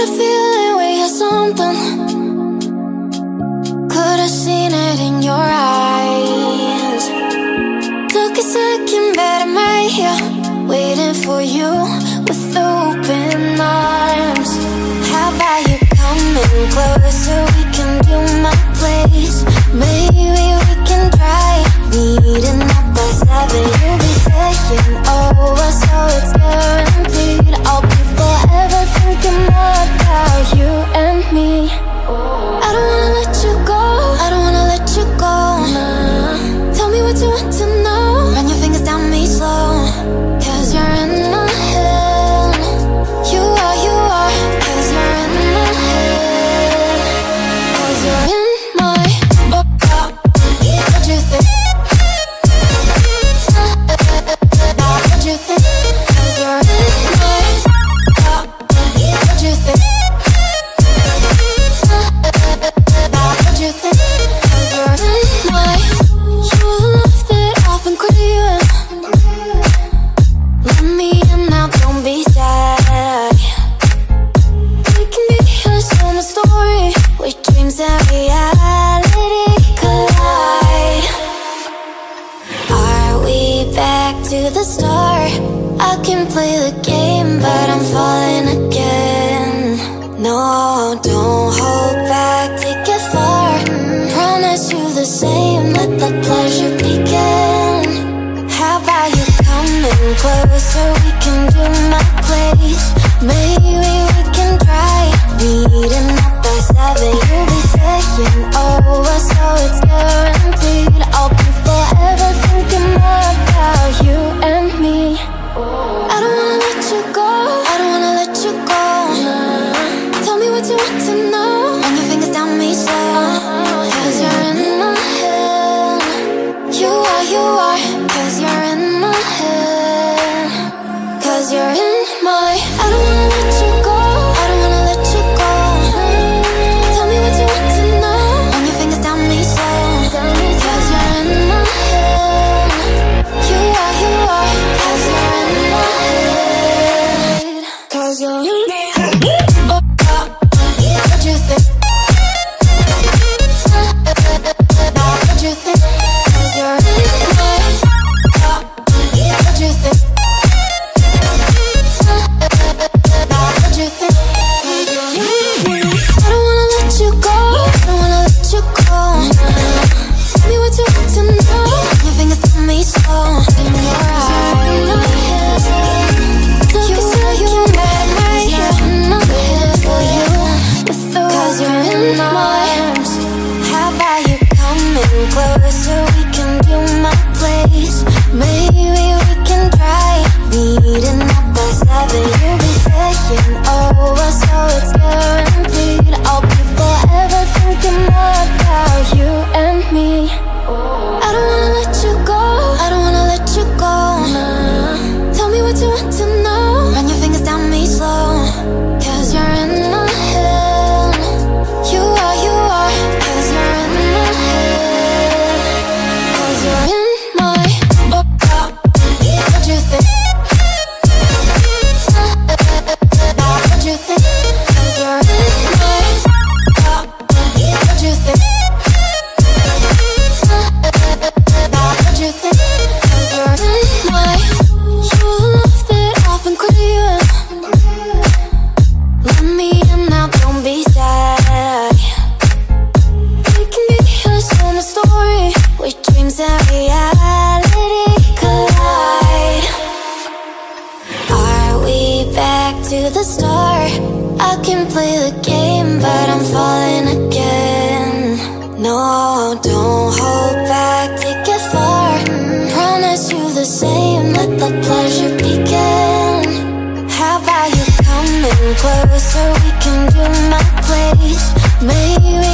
got a feeling we had something. Could have seen it in your eyes. Took a second, but I'm right here Waiting for you with open arms. How about you coming closer? We can do my place. Maybe the star. I can play the game but I'm falling again. No, don't hold back, take it far. Promise you the same, let the pleasure begin. How about you coming closer, we can do my place. Maybe we can try. Meeting up by seven. go I don't dreams and reality collide. Are we back to the start? I can play the game but I'm falling again. No, don't hold back, take it far. Promise you the same, let the pleasure begin. How about you coming closer? We can do my place. Maybe